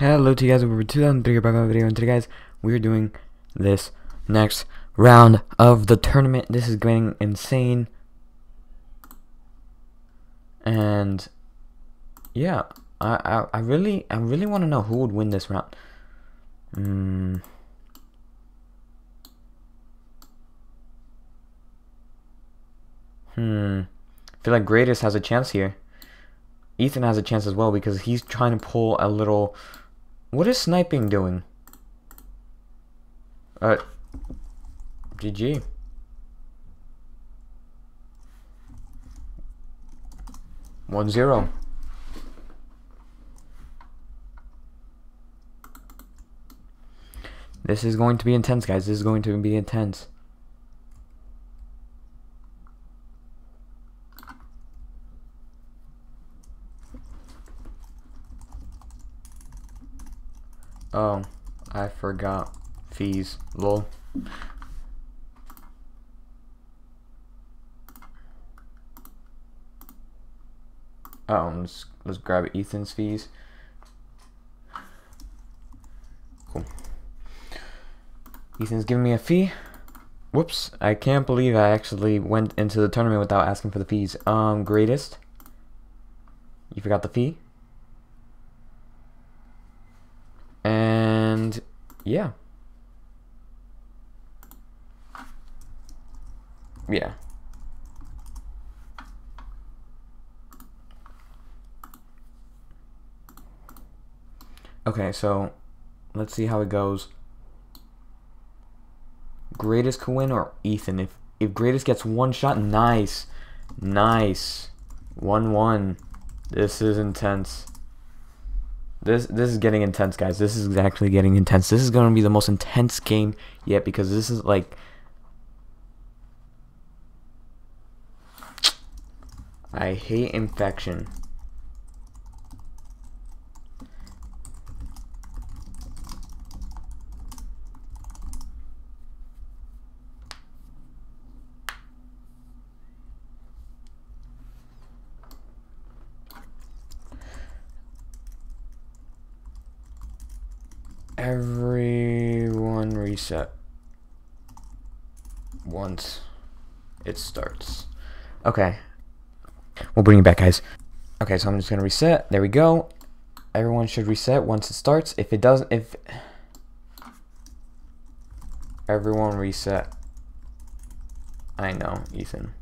Hello to you guys, we're 2003 back on the video, and today guys, we're doing this next round of the tournament. This is getting insane. And yeah, I I, I really I really want to know who would win this round. Hmm. Hmm. I feel like GR8EST has a chance here. Ethan has a chance as well because he's trying to pull a little. What is sniping doing? Uh. GG. One zero. This is going to be intense, guys. This is going to be intense. Oh, I forgot fees. Lol. Oh, let's, let's grab Ethan's fees. Cool. Ethan's giving me a fee. Whoops, I can't believe I actually went into the tournament without asking for the fees. Um, GR8EST. You forgot the fee? And yeah. Yeah. Okay, so let's see how it goes. GR8EST could win or Ethan? If if GR8EST gets one shot, nice. Nice. 1-1. This is intense. This this is getting intense, guys. This is actually getting intense. This is going to be the most intense game yet because this is like I hate infection. Everyone reset once it starts. Okay. We'll bring it back, guys. Okay, so I'm just gonna reset. There we go. Everyone should reset once it starts. If it doesn't, if everyone reset. I know, Ethan.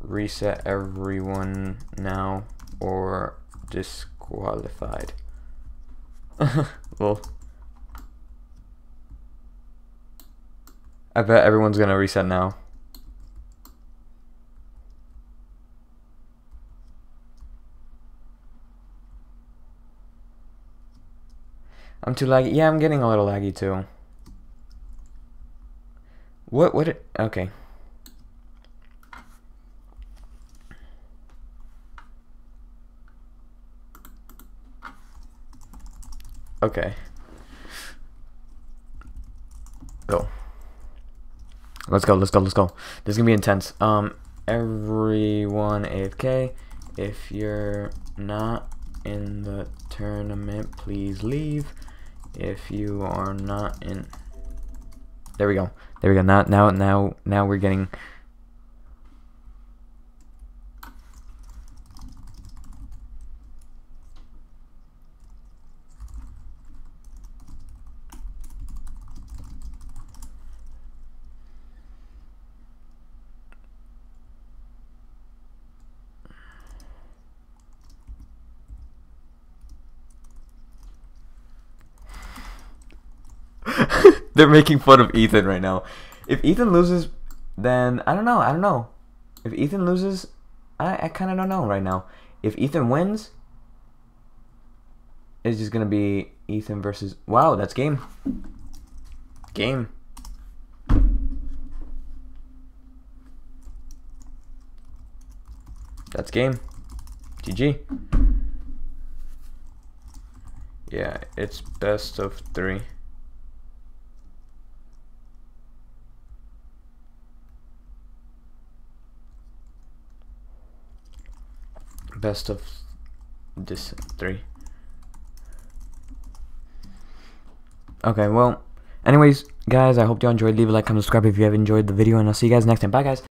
Reset everyone now or disqualified. well, I bet everyone's gonna reset now. I'm too laggy. Yeah, I'm getting a little laggy too. What? What? It, okay. Okay. Go. Let's go, let's go, let's go. This is gonna be intense. Um, everyone AFK. If you're not in the tournament, please leave. If you are not in... There we go. There we go. Now, now, now, now we're getting They're making fun of Ethan right now. If Ethan loses, then I don't know. I don't know. If Ethan loses, I, I kind of don't know right now. If Ethan wins, it's just going to be Ethan versus. Wow, that's game. Game. That's game. GG. Yeah, it's best of three. best of this three. Okay, well, anyways, guys, I hope you all enjoyed. Leave a like, comment, subscribe if you have enjoyed the video, and I'll see you guys next time. Bye, guys.